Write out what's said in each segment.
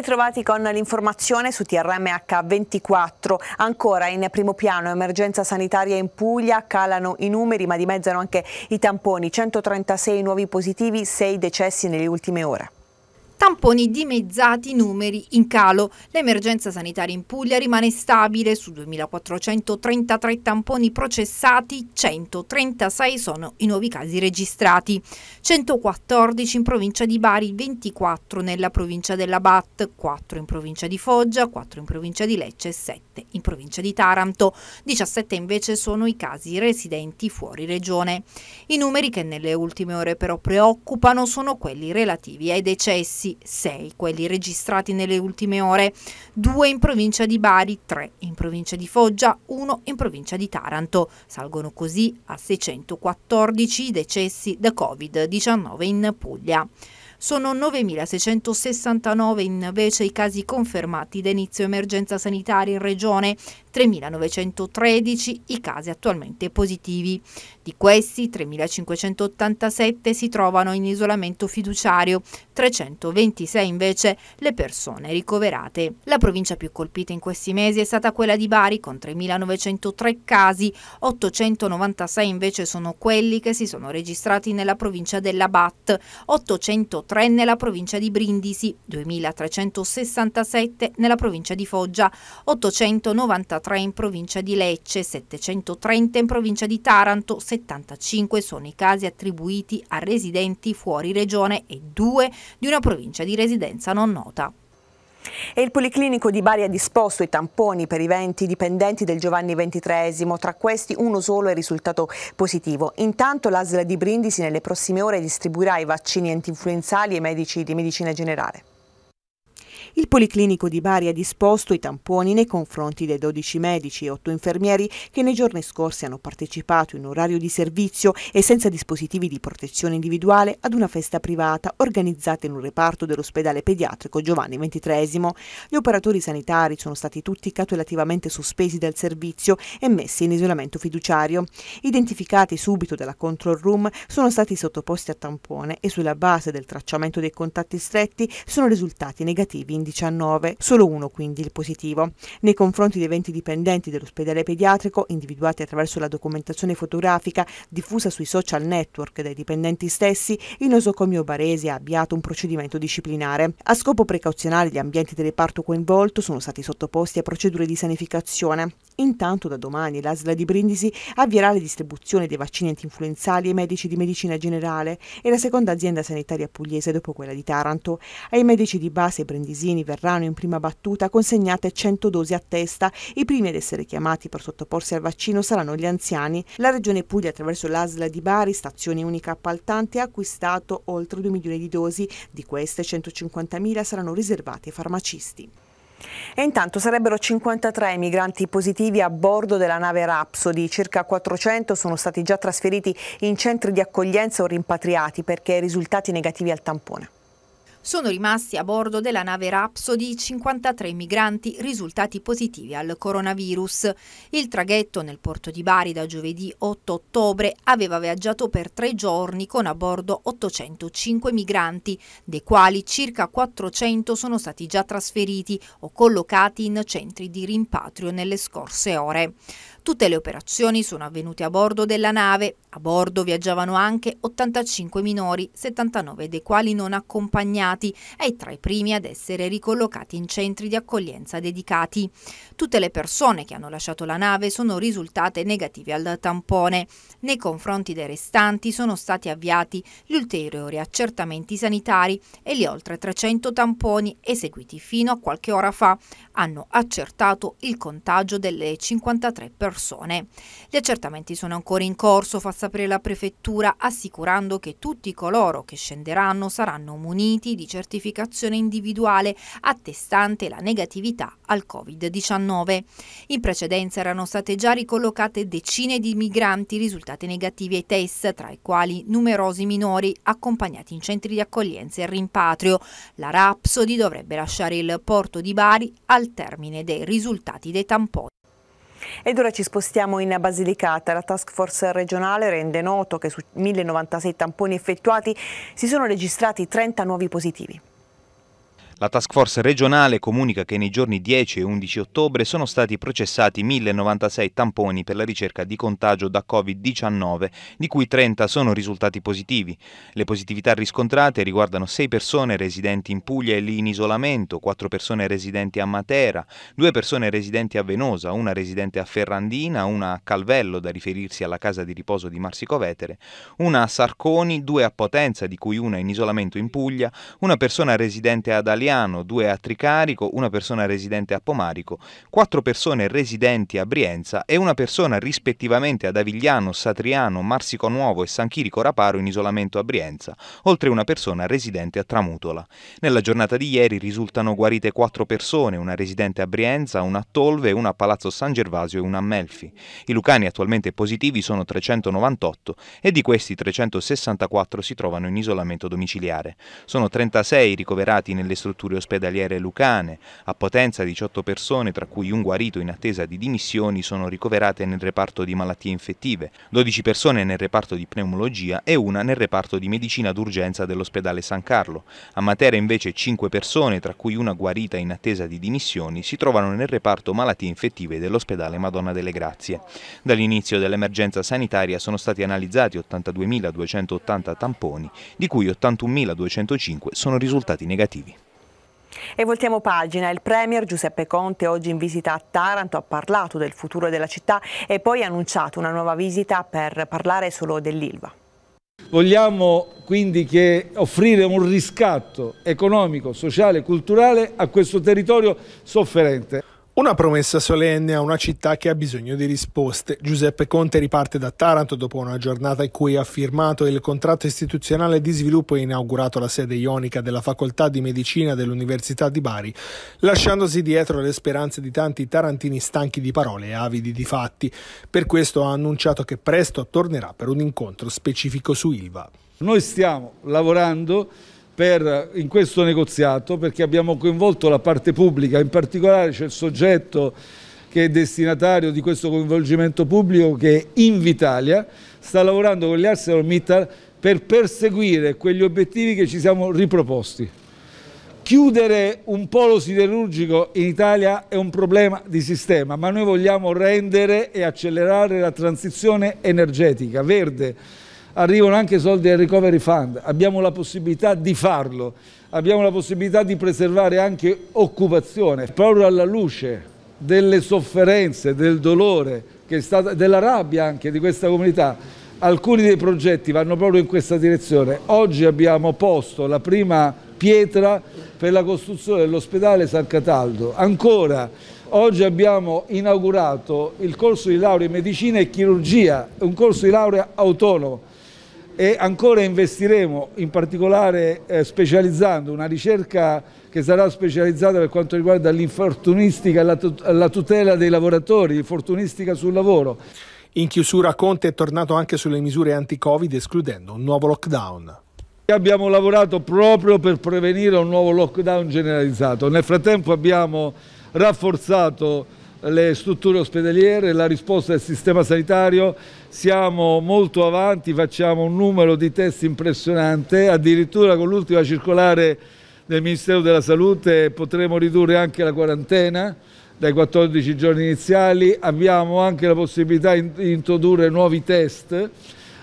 Ritrovati con l'informazione su TRMH24. Ancora in primo piano emergenza sanitaria in Puglia, calano i numeri ma dimezzano anche i tamponi. 136 nuovi positivi, 6 decessi nelle ultime ore. Tamponi dimezzati, numeri in calo. L'emergenza sanitaria in Puglia rimane stabile. Su 2.433 tamponi processati, 136 sono i nuovi casi registrati. 114 in provincia di Bari, 24 nella provincia della Bat, 4 in provincia di Foggia, 4 in provincia di Lecce e 7 in provincia di Taranto. 17 invece sono i casi residenti fuori regione. I numeri che nelle ultime ore però preoccupano sono quelli relativi ai decessi 6 quelli registrati nelle ultime ore, 2 in provincia di Bari, 3 in provincia di Foggia, 1 in provincia di Taranto. Salgono così a 614 i decessi da Covid-19 in Puglia. Sono 9.669 invece i casi confermati da inizio emergenza sanitaria in regione, 3.913 i casi attualmente positivi. Di questi 3.587 si trovano in isolamento fiduciario, 326 invece le persone ricoverate. La provincia più colpita in questi mesi è stata quella di Bari con 3.903 casi, 896 invece sono quelli che si sono registrati nella provincia della Bat, 803 nella provincia di Brindisi, 2.367 nella provincia di Foggia, 893 in provincia di Lecce, 730 in provincia di Taranto, 75 sono i casi attribuiti a residenti fuori regione e 2 di una provincia di residenza non nota. E il Policlinico di Bari ha disposto i tamponi per i 20 dipendenti del Giovanni XXIII, tra questi uno solo è risultato positivo. Intanto l'ASL di Brindisi nelle prossime ore distribuirà i vaccini antinfluenzali ai medici di medicina generale. Il Policlinico di Bari ha disposto i tamponi nei confronti dei 12 medici e 8 infermieri che nei giorni scorsi hanno partecipato in orario di servizio e senza dispositivi di protezione individuale ad una festa privata organizzata in un reparto dell'ospedale pediatrico Giovanni XXIII. Gli operatori sanitari sono stati tutti cautelativamente sospesi dal servizio e messi in isolamento fiduciario. Identificati subito dalla control room sono stati sottoposti a tampone e sulla base del tracciamento dei contatti stretti sono risultati negativi in 19, solo uno quindi il positivo. Nei confronti dei 20 dipendenti dell'ospedale pediatrico, individuati attraverso la documentazione fotografica diffusa sui social network dai dipendenti stessi, il nosocomio barese ha avviato un procedimento disciplinare. A scopo precauzionale gli ambienti del reparto coinvolto sono stati sottoposti a procedure di sanificazione. Intanto da domani l'ASLA di Brindisi avvierà la distribuzione dei vaccini antinfluenzali ai medici di medicina generale e la seconda azienda sanitaria pugliese dopo quella di Taranto. Ai medici di base brindisini verranno in prima battuta consegnate 100 dosi a testa. I primi ad essere chiamati per sottoporsi al vaccino saranno gli anziani. La Regione Puglia attraverso l'ASLA di Bari, stazione unica appaltante, ha acquistato oltre 2 milioni di dosi. Di queste 150.000 saranno riservate ai farmacisti. E intanto sarebbero 53 i migranti positivi a bordo della nave Rhapsody, circa 400 sono stati già trasferiti in centri di accoglienza o rimpatriati perché risultati negativi al tampone. Sono rimasti a bordo della nave Rhapsody 53 migranti risultati positivi al coronavirus. Il traghetto nel porto di Bari da giovedì 8 ottobre aveva viaggiato per tre giorni con a bordo 805 migranti, dei quali circa 400 sono stati già trasferiti o collocati in centri di rimpatrio nelle scorse ore. Tutte le operazioni sono avvenute a bordo della nave. A bordo viaggiavano anche 85 minori, 79 dei quali non accompagnati e tra i primi ad essere ricollocati in centri di accoglienza dedicati. Tutte le persone che hanno lasciato la nave sono risultate negative al tampone. Nei confronti dei restanti sono stati avviati gli ulteriori accertamenti sanitari e gli oltre 300 tamponi eseguiti fino a qualche ora fa hanno accertato il contagio delle 53 persone. Gli accertamenti sono ancora in corso, fa sapere la prefettura, assicurando che tutti coloro che scenderanno saranno muniti di certificazione individuale attestante la negatività al Covid-19. In precedenza erano state già ricollocate decine di migranti risultati negativi ai test, tra i quali numerosi minori accompagnati in centri di accoglienza e rimpatrio. La Rhapsody dovrebbe lasciare il porto di Bari al termine dei risultati dei tamponi. Ed ora ci spostiamo in Basilicata. La task force regionale rende noto che su 1096 tamponi effettuati si sono registrati 30 nuovi positivi. La task force regionale comunica che nei giorni 10 e 11 ottobre sono stati processati 1096 tamponi per la ricerca di contagio da Covid-19, di cui 30 sono risultati positivi. Le positività riscontrate riguardano 6 persone residenti in Puglia e lì in isolamento, 4 persone residenti a Matera, 2 persone residenti a Venosa, una residente a Ferrandina, una a Calvello da riferirsi alla casa di riposo di Marsicovetere, una a Sarconi, due a Potenza di cui una in isolamento in Puglia, una persona residente ad Aliano, Satriano, due a Tricarico, una persona residente a Pomarico, quattro persone residenti a Brienza e una persona rispettivamente ad Avigliano, Satriano, Marsico Nuovo e San Chirico Raparo in isolamento a Brienza, oltre una persona residente a Tramutola. Nella giornata di ieri risultano guarite quattro persone, una residente a Brienza, una a Tolve, una a Palazzo San Gervasio e una a Melfi. I lucani attualmente positivi sono 398 e di questi 364 si trovano in isolamento domiciliare. Sono 36 ricoverati nelle strutture strutture ospedaliere lucane. A Potenza 18 persone, tra cui un guarito in attesa di dimissioni, sono ricoverate nel reparto di malattie infettive, 12 persone nel reparto di pneumologia e una nel reparto di medicina d'urgenza dell'ospedale San Carlo. A Matera invece 5 persone, tra cui una guarita in attesa di dimissioni, si trovano nel reparto malattie infettive dell'ospedale Madonna delle Grazie. Dall'inizio dell'emergenza sanitaria sono stati analizzati 82.280 tamponi, di cui 81.205 sono risultati negativi. E voltiamo pagina, il Premier Giuseppe Conte oggi in visita a Taranto ha parlato del futuro della città e poi ha annunciato una nuova visita per parlare solo dell'Ilva. Vogliamo quindi offrire un riscatto economico, sociale e culturale a questo territorio sofferente. Una promessa solenne a una città che ha bisogno di risposte. Giuseppe Conte riparte da Taranto dopo una giornata in cui ha firmato il contratto istituzionale di sviluppo e inaugurato la sede ionica della Facoltà di Medicina dell'Università di Bari, lasciandosi dietro le speranze di tanti tarantini stanchi di parole e avidi di fatti. Per questo ha annunciato che presto tornerà per un incontro specifico su Ilva. Noi stiamo lavorando per, in questo negoziato perché abbiamo coinvolto la parte pubblica, in particolare c'è il soggetto che è destinatario di questo coinvolgimento pubblico che è Invitalia, sta lavorando con gli ArcelorMittal per perseguire quegli obiettivi che ci siamo riproposti. Chiudere un polo siderurgico in Italia è un problema di sistema, ma noi vogliamo rendere e accelerare la transizione energetica, verde, arrivano anche soldi del Recovery Fund, abbiamo la possibilità di farlo, abbiamo la possibilità di preservare anche occupazione, proprio alla luce delle sofferenze, del dolore, stata, della rabbia anche di questa comunità. Alcuni dei progetti vanno proprio in questa direzione. Oggi abbiamo posto la prima pietra per la costruzione dell'ospedale San Cataldo. Ancora, oggi abbiamo inaugurato il corso di laurea in medicina e chirurgia, un corso di laurea autonomo e ancora investiremo in particolare eh, specializzando una ricerca che sarà specializzata per quanto riguarda l'infortunistica e la tutela dei lavoratori, l'infortunistica sul lavoro. In chiusura Conte è tornato anche sulle misure anti-Covid escludendo un nuovo lockdown. Abbiamo lavorato proprio per prevenire un nuovo lockdown generalizzato. Nel frattempo abbiamo rafforzato le strutture ospedaliere, la risposta del sistema sanitario, siamo molto avanti, facciamo un numero di test impressionante, addirittura con l'ultima circolare del Ministero della Salute potremo ridurre anche la quarantena dai 14 giorni iniziali, abbiamo anche la possibilità di introdurre nuovi test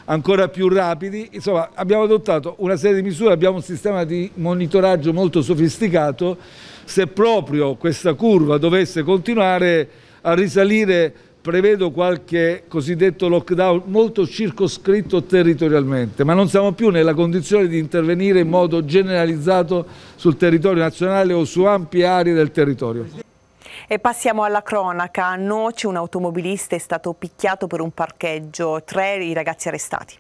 ancora più rapidi, insomma abbiamo adottato una serie di misure, abbiamo un sistema di monitoraggio molto sofisticato. Se proprio questa curva dovesse continuare a risalire prevedo qualche cosiddetto lockdown molto circoscritto territorialmente, ma non siamo più nella condizione di intervenire in modo generalizzato sul territorio nazionale o su ampie aree del territorio. E passiamo alla cronaca. A Noce un automobilista è stato picchiato per un parcheggio, tre i ragazzi arrestati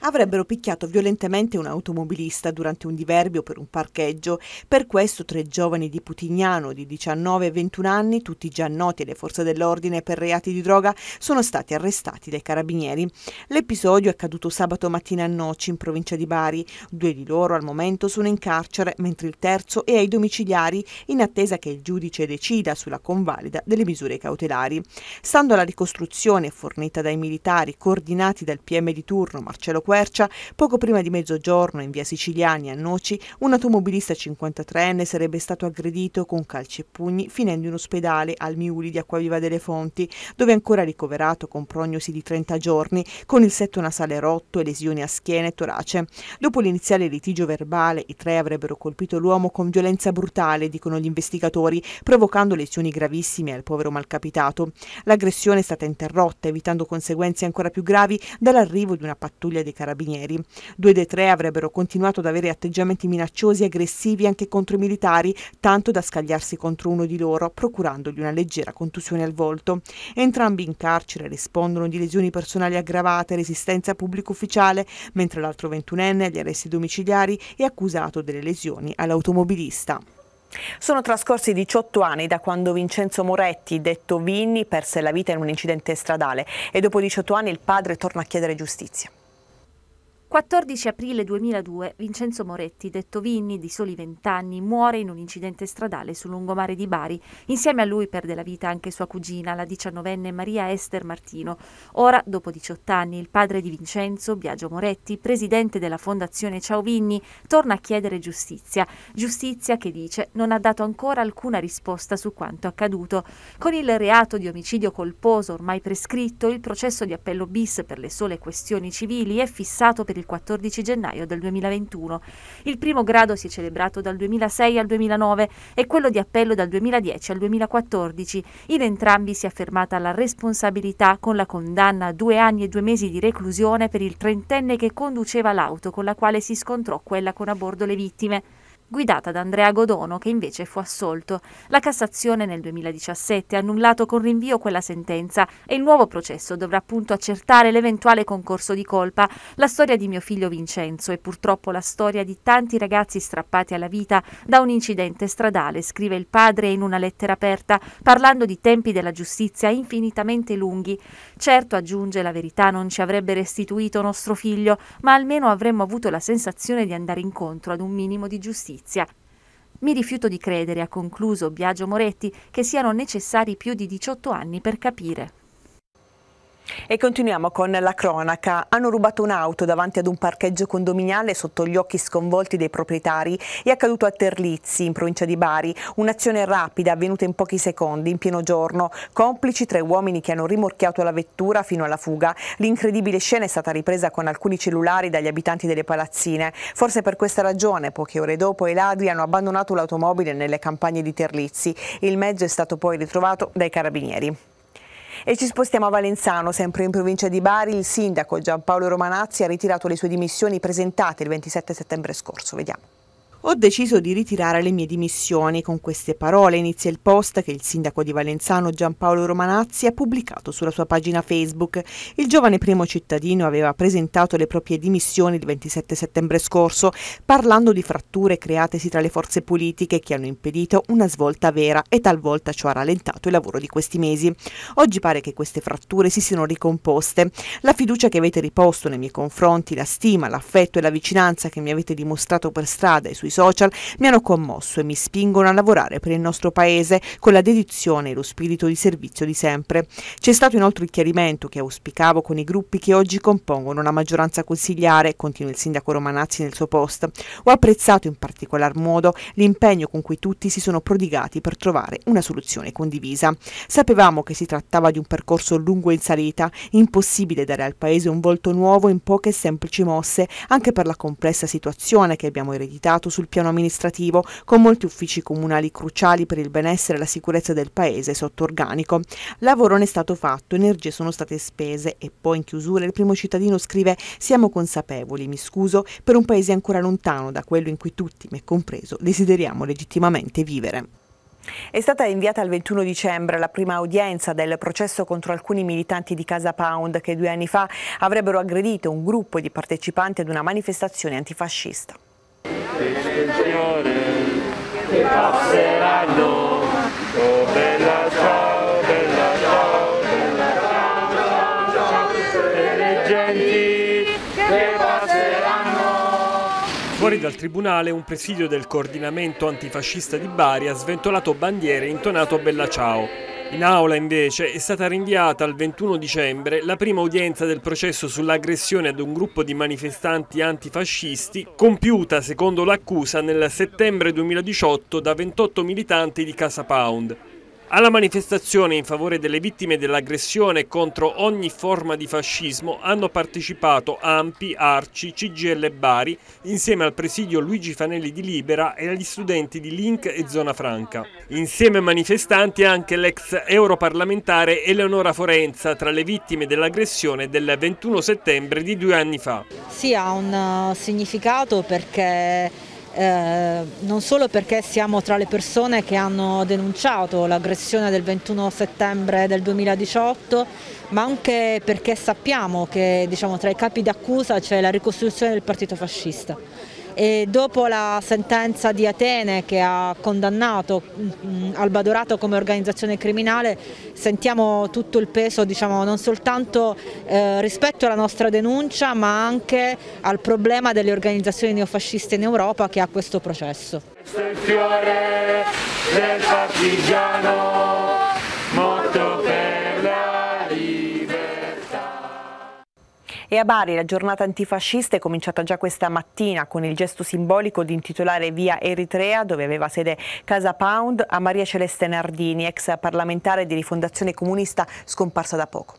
avrebbero picchiato violentemente un automobilista durante un diverbio per un parcheggio. Per questo tre giovani di Putignano di 19 e 21 anni, tutti già noti alle forze dell'ordine per reati di droga, sono stati arrestati dai carabinieri. L'episodio è accaduto sabato mattina a Noci, in provincia di Bari. Due di loro al momento sono in carcere, mentre il terzo è ai domiciliari in attesa che il giudice decida sulla convalida delle misure cautelari. Stando alla ricostruzione fornita dai militari coordinati dal PM di turno Marcello Quercia, poco prima di mezzogiorno in via Siciliani a Noci, un automobilista 53enne sarebbe stato aggredito con calci e pugni finendo in ospedale al Miuli di Acquaviva delle Fonti, dove è ancora ricoverato con prognosi di 30 giorni, con il setto nasale rotto e lesioni a schiena e torace. Dopo l'iniziale litigio verbale, i tre avrebbero colpito l'uomo con violenza brutale, dicono gli investigatori, provocando lesioni gravissime al povero malcapitato. L'aggressione è stata interrotta, evitando conseguenze ancora più gravi dall'arrivo di una pattuglia dei carabinieri. Due dei tre avrebbero continuato ad avere atteggiamenti minacciosi e aggressivi anche contro i militari, tanto da scagliarsi contro uno di loro, procurandogli una leggera contusione al volto. Entrambi in carcere rispondono di lesioni personali aggravate, resistenza pubblico ufficiale, mentre l'altro ventunenne agli arresti domiciliari è accusato delle lesioni all'automobilista. Sono trascorsi 18 anni da quando Vincenzo Moretti, detto Vinni, perse la vita in un incidente stradale e dopo 18 anni il padre torna a chiedere giustizia. 14 aprile 2002 Vincenzo Moretti, detto Vinni, di soli 20 anni, muore in un incidente stradale sul lungomare di Bari. Insieme a lui perde la vita anche sua cugina, la diciannovenne Maria Ester Martino. Ora, dopo 18 anni, il padre di Vincenzo, Biagio Moretti, presidente della Fondazione Ciao Vinni, torna a chiedere giustizia. Giustizia che dice non ha dato ancora alcuna risposta su quanto accaduto. Con il reato di omicidio colposo ormai prescritto, il processo di appello bis per le sole questioni civili è fissato per il il 14 gennaio del 2021. Il primo grado si è celebrato dal 2006 al 2009 e quello di appello dal 2010 al 2014. In entrambi si è affermata la responsabilità con la condanna a due anni e due mesi di reclusione per il trentenne che conduceva l'auto con la quale si scontrò quella con a bordo le vittime guidata da Andrea Godono, che invece fu assolto. La Cassazione nel 2017 ha annullato con rinvio quella sentenza e il nuovo processo dovrà appunto accertare l'eventuale concorso di colpa. La storia di mio figlio Vincenzo è purtroppo la storia di tanti ragazzi strappati alla vita da un incidente stradale, scrive il padre in una lettera aperta, parlando di tempi della giustizia infinitamente lunghi. Certo, aggiunge, la verità non ci avrebbe restituito nostro figlio, ma almeno avremmo avuto la sensazione di andare incontro ad un minimo di giustizia giustizia. Mi rifiuto di credere, ha concluso Biagio Moretti, che siano necessari più di 18 anni per capire. E continuiamo con la cronaca. Hanno rubato un'auto davanti ad un parcheggio condominiale sotto gli occhi sconvolti dei proprietari. È accaduto a Terlizzi, in provincia di Bari. Un'azione rapida avvenuta in pochi secondi, in pieno giorno. Complici tre uomini che hanno rimorchiato la vettura fino alla fuga. L'incredibile scena è stata ripresa con alcuni cellulari dagli abitanti delle palazzine. Forse per questa ragione, poche ore dopo, i ladri hanno abbandonato l'automobile nelle campagne di Terlizzi. Il mezzo è stato poi ritrovato dai carabinieri. E ci spostiamo a Valenzano, sempre in provincia di Bari. Il sindaco Giampaolo Romanazzi ha ritirato le sue dimissioni presentate il 27 settembre scorso. Vediamo. Ho deciso di ritirare le mie dimissioni. Con queste parole inizia il post che il sindaco di Valenzano Giampaolo Romanazzi ha pubblicato sulla sua pagina Facebook. Il giovane primo cittadino aveva presentato le proprie dimissioni il 27 settembre scorso, parlando di fratture createsi tra le forze politiche che hanno impedito una svolta vera e talvolta ciò ha rallentato il lavoro di questi mesi. Oggi pare che queste fratture si siano ricomposte. La fiducia che avete riposto nei miei confronti, la stima, l'affetto e la vicinanza che mi avete dimostrato per strada e sui sui social mi hanno commosso e mi spingono a lavorare per il nostro paese con la dedizione e lo spirito di servizio di sempre. C'è stato inoltre il chiarimento che auspicavo con i gruppi che oggi compongono la maggioranza consigliare, continua il sindaco Romanazzi nel suo post. Ho apprezzato in particolar modo l'impegno con cui tutti si sono prodigati per trovare una soluzione condivisa. Sapevamo che si trattava di un percorso lungo in salita, impossibile dare al paese un volto nuovo in poche semplici mosse, anche per la complessa situazione che abbiamo ereditato sul piano amministrativo, con molti uffici comunali cruciali per il benessere e la sicurezza del paese sotto organico. Lavoro non è stato fatto, energie sono state spese e poi in chiusura il primo cittadino scrive siamo consapevoli, mi scuso, per un paese ancora lontano da quello in cui tutti, me compreso, desideriamo legittimamente vivere. È stata inviata il 21 dicembre la prima udienza del processo contro alcuni militanti di Casa Pound che due anni fa avrebbero aggredito un gruppo di partecipanti ad una manifestazione antifascista signore che passeranno. Oh bella ciao bella ciao bella ciao ciao e le genti che passeranno. Fuori dal tribunale un presidio del coordinamento antifascista di Bari ha sventolato bandiere e intonato Bella Ciao. In aula invece è stata rinviata al 21 dicembre la prima udienza del processo sull'aggressione ad un gruppo di manifestanti antifascisti compiuta, secondo l'accusa, nel settembre 2018 da 28 militanti di Casa Pound. Alla manifestazione in favore delle vittime dell'aggressione contro ogni forma di fascismo hanno partecipato Ampi, Arci, CGL Bari insieme al presidio Luigi Fanelli di Libera e agli studenti di Link e Zona Franca. Insieme ai manifestanti anche l'ex europarlamentare Eleonora Forenza tra le vittime dell'aggressione del 21 settembre di due anni fa. Sì, ha un uh, significato perché eh, non solo perché siamo tra le persone che hanno denunciato l'aggressione del 21 settembre del 2018, ma anche perché sappiamo che diciamo, tra i capi d'accusa c'è la ricostruzione del partito fascista e dopo la sentenza di Atene che ha condannato mm, Alba Dorato come organizzazione criminale sentiamo tutto il peso diciamo, non soltanto eh, rispetto alla nostra denuncia ma anche al problema delle organizzazioni neofasciste in Europa che ha questo processo. Il fiore del partigiano morto E a Bari la giornata antifascista è cominciata già questa mattina con il gesto simbolico di intitolare via Eritrea, dove aveva sede Casa Pound, a Maria Celeste Nardini, ex parlamentare di rifondazione comunista scomparsa da poco.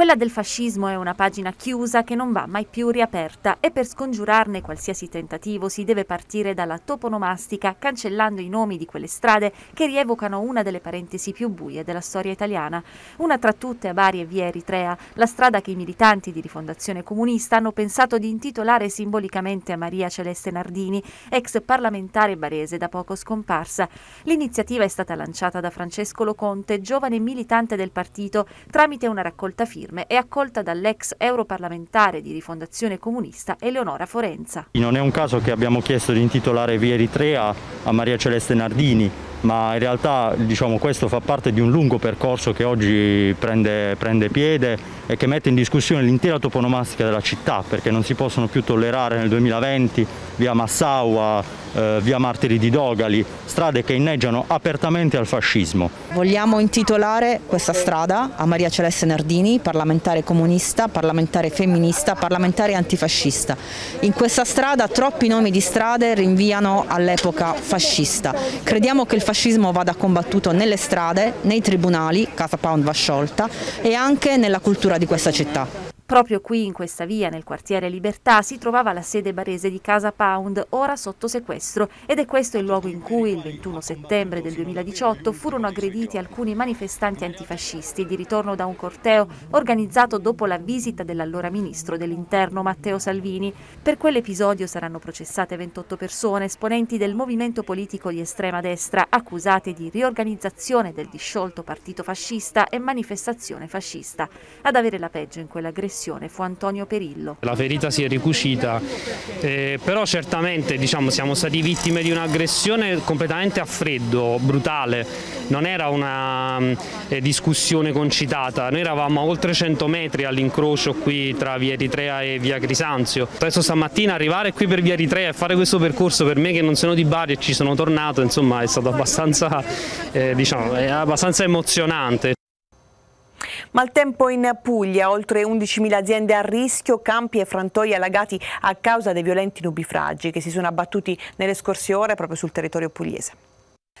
Quella del fascismo è una pagina chiusa che non va mai più riaperta e per scongiurarne qualsiasi tentativo si deve partire dalla toponomastica cancellando i nomi di quelle strade che rievocano una delle parentesi più buie della storia italiana. Una tra tutte a Bari e via Eritrea, la strada che i militanti di rifondazione comunista hanno pensato di intitolare simbolicamente a Maria Celeste Nardini, ex parlamentare barese da poco scomparsa. L'iniziativa è stata lanciata da Francesco Loconte, giovane militante del partito, tramite una raccolta firme firme e accolta dall'ex europarlamentare di rifondazione comunista Eleonora Forenza. Non è un caso che abbiamo chiesto di intitolare Via Eritrea a Maria Celeste Nardini, ma in realtà diciamo, questo fa parte di un lungo percorso che oggi prende, prende piede e che mette in discussione l'intera toponomastica della città perché non si possono più tollerare nel 2020 via Massaua, eh, via Martiri di Dogali, strade che inneggiano apertamente al fascismo. Vogliamo intitolare questa strada a Maria Celeste Nardini, parlamentare comunista, parlamentare femminista, parlamentare antifascista. In questa strada troppi nomi di strade rinviano all'epoca fascista. Crediamo che il fascismo vada combattuto nelle strade, nei tribunali, Casa Pound va sciolta, e anche nella cultura di questa città. Proprio qui, in questa via, nel quartiere Libertà, si trovava la sede barese di Casa Pound, ora sotto sequestro, ed è questo il luogo in cui, il 21 settembre del 2018, furono aggrediti alcuni manifestanti antifascisti di ritorno da un corteo organizzato dopo la visita dell'allora ministro dell'Interno Matteo Salvini. Per quell'episodio saranno processate 28 persone, esponenti del movimento politico di estrema destra, accusate di riorganizzazione del disciolto partito fascista e manifestazione fascista. Ad avere la peggio in quell'aggressione fu Antonio Perillo. La ferita si è ricucita, eh, però certamente diciamo, siamo stati vittime di un'aggressione completamente a freddo, brutale, non era una eh, discussione concitata, noi eravamo a oltre 100 metri all'incrocio qui tra via Eritrea e via Crisanzio. Adesso stamattina arrivare qui per via Eritrea e fare questo percorso per me che non sono di Bari e ci sono tornato, insomma è stato abbastanza, eh, diciamo, abbastanza emozionante. Maltempo in Puglia, oltre 11.000 aziende a rischio, campi e frantoi allagati a causa dei violenti nubifragi che si sono abbattuti nelle scorse ore proprio sul territorio pugliese.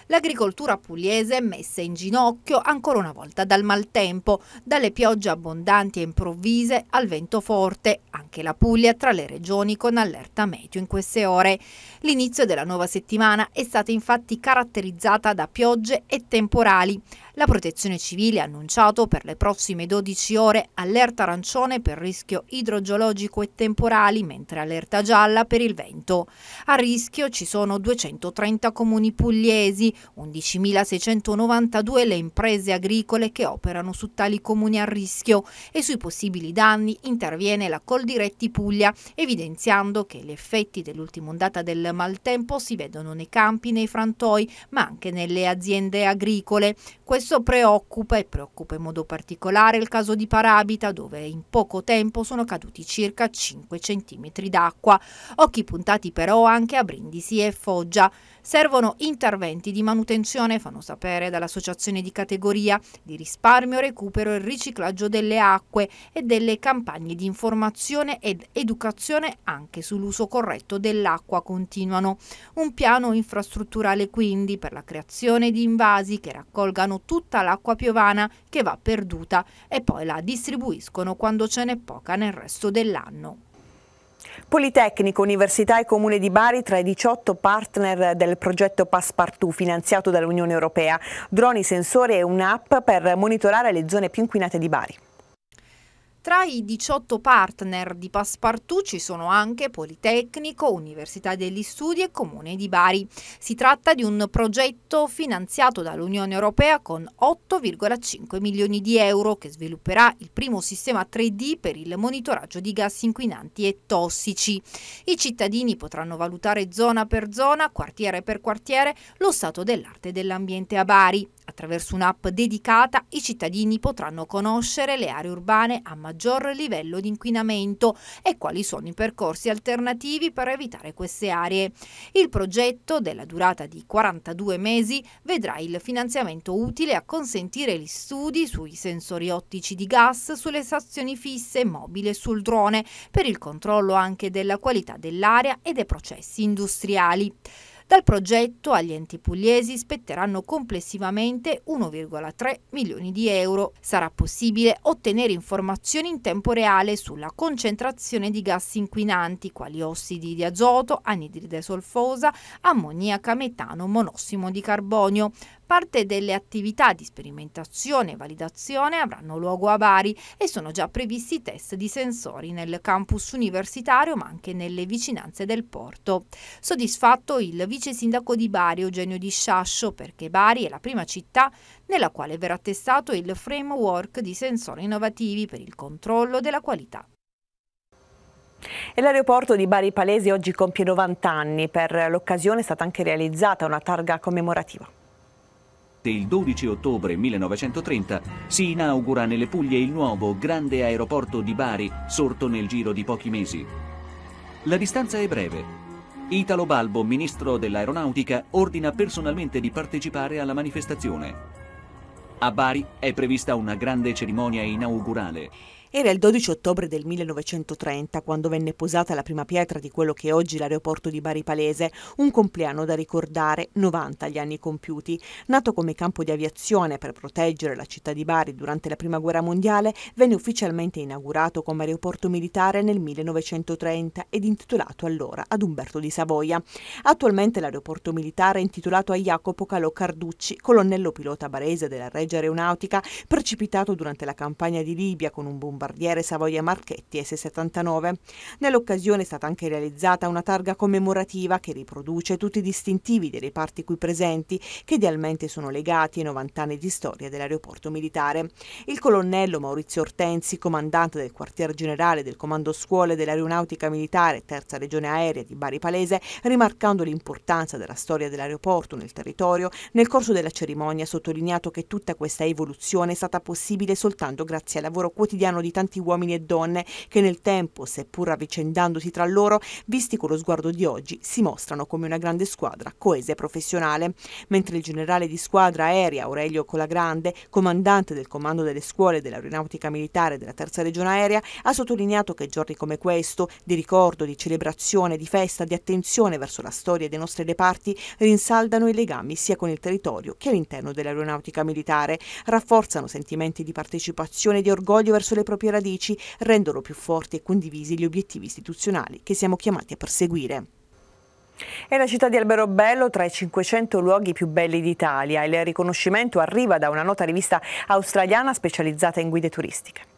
L'agricoltura pugliese è messa in ginocchio ancora una volta dal maltempo, dalle piogge abbondanti e improvvise al vento forte, anche la Puglia tra le regioni con allerta meteo in queste ore. L'inizio della nuova settimana è stata infatti caratterizzata da piogge e temporali. La protezione civile ha annunciato per le prossime 12 ore allerta arancione per rischio idrogeologico e temporali, mentre allerta gialla per il vento. A rischio ci sono 230 comuni pugliesi, 11.692 le imprese agricole che operano su tali comuni a rischio e sui possibili danni interviene la Coldiretti Puglia, evidenziando che gli effetti dell'ultima ondata del maltempo si vedono nei campi, nei frantoi, ma anche nelle aziende agricole. Questo preoccupa e preoccupa in modo particolare il caso di Parabita dove in poco tempo sono caduti circa 5 cm d'acqua. Occhi puntati però anche a Brindisi e Foggia. Servono interventi di manutenzione, fanno sapere dall'associazione di categoria, di risparmio, recupero e riciclaggio delle acque e delle campagne di informazione ed educazione anche sull'uso corretto dell'acqua continuano. Un piano infrastrutturale quindi per la creazione di invasi che raccolgano tutta l'acqua piovana che va perduta e poi la distribuiscono quando ce n'è poca nel resto dell'anno. Politecnico, Università e Comune di Bari tra i 18 partner del progetto Passepartout finanziato dall'Unione Europea. Droni, sensori e un'app per monitorare le zone più inquinate di Bari. Tra i 18 partner di Passepartout ci sono anche Politecnico, Università degli Studi e Comune di Bari. Si tratta di un progetto finanziato dall'Unione Europea con 8,5 milioni di euro che svilupperà il primo sistema 3D per il monitoraggio di gas inquinanti e tossici. I cittadini potranno valutare zona per zona, quartiere per quartiere, lo stato dell'arte dell'ambiente a Bari. Attraverso un'app dedicata i cittadini potranno conoscere le aree urbane a maggior livello di inquinamento e quali sono i percorsi alternativi per evitare queste aree. Il progetto, della durata di 42 mesi, vedrà il finanziamento utile a consentire gli studi sui sensori ottici di gas, sulle stazioni fisse, mobili e sul drone, per il controllo anche della qualità dell'aria e dei processi industriali. Dal progetto agli enti pugliesi spetteranno complessivamente 1,3 milioni di euro. Sarà possibile ottenere informazioni in tempo reale sulla concentrazione di gas inquinanti quali ossidi di azoto, anidride solfosa, ammoniaca, metano, monossimo di carbonio, Parte delle attività di sperimentazione e validazione avranno luogo a Bari e sono già previsti test di sensori nel campus universitario ma anche nelle vicinanze del porto. Soddisfatto il vice sindaco di Bari Eugenio Di Sciascio perché Bari è la prima città nella quale verrà testato il framework di sensori innovativi per il controllo della qualità. L'aeroporto di Bari Palesi oggi compie 90 anni. Per l'occasione è stata anche realizzata una targa commemorativa. Il 12 ottobre 1930 si inaugura nelle Puglie il nuovo grande aeroporto di Bari, sorto nel giro di pochi mesi. La distanza è breve. Italo Balbo, ministro dell'aeronautica, ordina personalmente di partecipare alla manifestazione. A Bari è prevista una grande cerimonia inaugurale. Era il 12 ottobre del 1930 quando venne posata la prima pietra di quello che è oggi l'aeroporto di Bari Palese, un compleanno da ricordare, 90 gli anni compiuti. Nato come campo di aviazione per proteggere la città di Bari durante la Prima Guerra Mondiale, venne ufficialmente inaugurato come aeroporto militare nel 1930 ed intitolato allora ad Umberto di Savoia. Attualmente l'aeroporto militare è intitolato a Jacopo Calò Carducci, colonnello pilota barese della Regia Aeronautica, precipitato durante la campagna di Libia con un bombardiere bombardiere Savoia Marchetti S79. Nell'occasione è stata anche realizzata una targa commemorativa che riproduce tutti i distintivi dei reparti qui presenti, che idealmente sono legati ai 90 anni di storia dell'aeroporto militare. Il colonnello Maurizio Ortensi, comandante del quartier generale del Comando Scuole dell'Aeronautica Militare, terza regione aerea di Bari Palese, rimarcando l'importanza della storia dell'aeroporto nel territorio, nel corso della cerimonia ha sottolineato che tutta questa evoluzione è stata possibile soltanto grazie al lavoro quotidiano di di tanti uomini e donne che nel tempo, seppur avvicendandosi tra loro, visti con lo sguardo di oggi, si mostrano come una grande squadra coesa e professionale. Mentre il generale di squadra aerea Aurelio Colagrande, comandante del comando delle scuole dell'aeronautica militare della terza regione aerea, ha sottolineato che giorni come questo, di ricordo, di celebrazione, di festa, di attenzione verso la storia dei nostri reparti, rinsaldano i legami sia con il territorio che all'interno dell'aeronautica militare, rafforzano sentimenti di partecipazione e di orgoglio verso le proprie proprie radici rendono più forti e condivisi gli obiettivi istituzionali che siamo chiamati a perseguire. È la città di Alberobello tra i 500 luoghi più belli d'Italia. Il riconoscimento arriva da una nota rivista australiana specializzata in guide turistiche.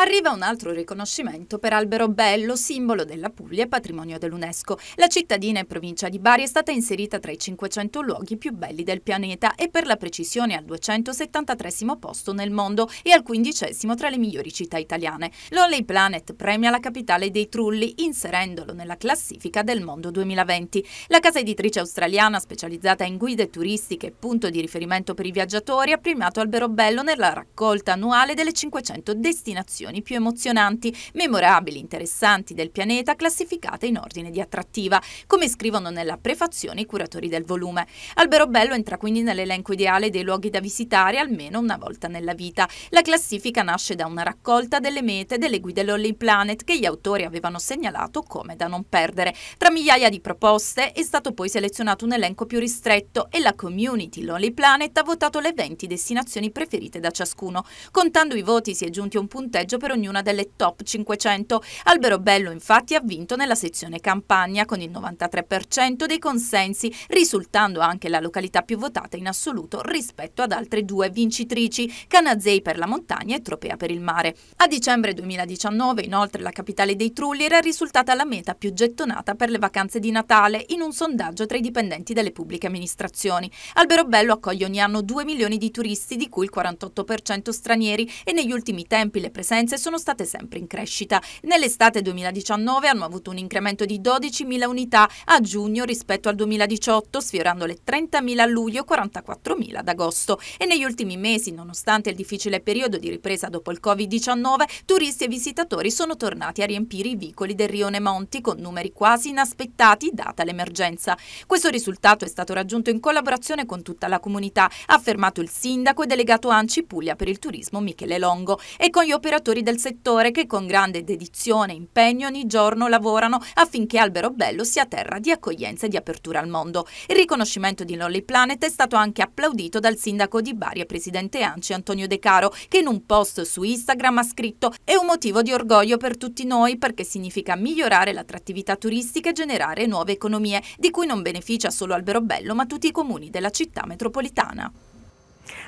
Arriva un altro riconoscimento per Alberobello, simbolo della Puglia e patrimonio dell'UNESCO. La cittadina e provincia di Bari è stata inserita tra i 500 luoghi più belli del pianeta e per la precisione al 273 posto nel mondo e al 15 tra le migliori città italiane. L'Only Planet premia la capitale dei Trulli inserendolo nella classifica del mondo 2020. La casa editrice australiana specializzata in guide turistiche e punto di riferimento per i viaggiatori ha premiato Alberobello nella raccolta annuale delle 500 destinazioni installazioni più emozionanti, memorabili, interessanti del pianeta, classificate in ordine di attrattiva, come scrivono nella prefazione i curatori del volume. Alberobello entra quindi nell'elenco ideale dei luoghi da visitare almeno una volta nella vita. La classifica nasce da una raccolta delle mete delle guide Lonely Planet che gli autori avevano segnalato come da non perdere. Tra migliaia di proposte è stato poi selezionato un elenco più ristretto e la community Lonely Planet ha votato le 20 destinazioni preferite da ciascuno. Contando i voti si è giunti a un punteggio per ognuna delle top 500. Alberobello infatti ha vinto nella sezione campagna con il 93% dei consensi, risultando anche la località più votata in assoluto rispetto ad altre due vincitrici, Canazei per la montagna e Tropea per il mare. A dicembre 2019 inoltre la capitale dei Trulli era risultata la meta più gettonata per le vacanze di Natale in un sondaggio tra i dipendenti delle pubbliche amministrazioni. Alberobello accoglie ogni anno 2 milioni di turisti, di cui il 48% stranieri e negli ultimi tempi le presenze sono state sempre in crescita. Nell'estate 2019 hanno avuto un incremento di 12.000 unità a giugno rispetto al 2018, sfiorando le 30.000 a luglio, 44.000 ad agosto. E negli ultimi mesi, nonostante il difficile periodo di ripresa dopo il Covid-19, turisti e visitatori sono tornati a riempire i vicoli del Rione Monti con numeri quasi inaspettati data l'emergenza. Questo risultato è stato raggiunto in collaborazione con tutta la comunità, ha affermato il sindaco e delegato Anci Puglia per il turismo Michele Longo e con gli operatori del settore che con grande dedizione e impegno ogni giorno lavorano affinché Albero Bello sia terra di accoglienza e di apertura al mondo. Il riconoscimento di Lolly Planet è stato anche applaudito dal sindaco di Bari e presidente Anci Antonio De Caro che in un post su Instagram ha scritto è un motivo di orgoglio per tutti noi perché significa migliorare l'attrattività turistica e generare nuove economie di cui non beneficia solo Alberobello ma tutti i comuni della città metropolitana.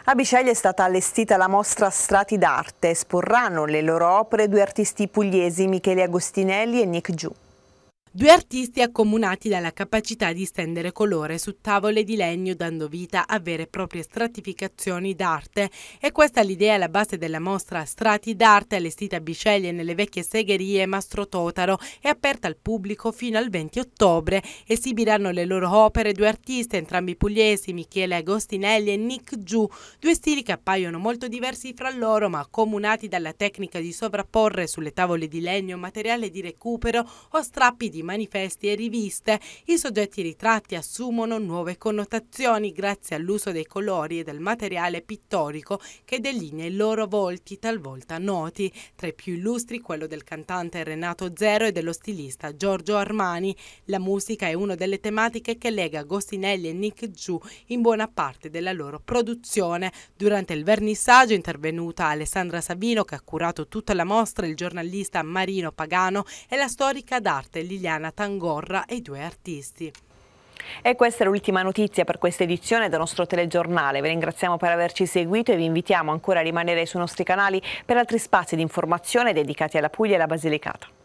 A Biceglie è stata allestita la mostra Strati d'arte. Esporranno le loro opere due artisti pugliesi, Michele Agostinelli e Nick Giù. Due artisti accomunati dalla capacità di stendere colore su tavole di legno dando vita a vere e proprie stratificazioni d'arte e questa è l'idea alla base della mostra Strati d'arte allestita a Biceglie nelle vecchie segherie Mastro Totaro e aperta al pubblico fino al 20 ottobre. Esibiranno le loro opere due artisti, entrambi pugliesi, Michele Agostinelli e Nick Giù, due stili che appaiono molto diversi fra loro ma accomunati dalla tecnica di sovrapporre sulle tavole di legno materiale di recupero o strappi di manifesti e riviste, i soggetti ritratti assumono nuove connotazioni grazie all'uso dei colori e del materiale pittorico che delinea i loro volti talvolta noti, tra i più illustri quello del cantante Renato Zero e dello stilista Giorgio Armani. La musica è una delle tematiche che lega Agostinelli e Nick Giù in buona parte della loro produzione. Durante il vernissaggio è intervenuta Alessandra Sabino che ha curato tutta la mostra, il giornalista Marino Pagano e la storica d'arte Liliana Liliana Tangorra e i due artisti. E questa è l'ultima notizia per questa edizione del nostro telegiornale. Vi ringraziamo per averci seguito e vi invitiamo ancora a rimanere sui nostri canali per altri spazi di informazione dedicati alla Puglia e alla Basilicata.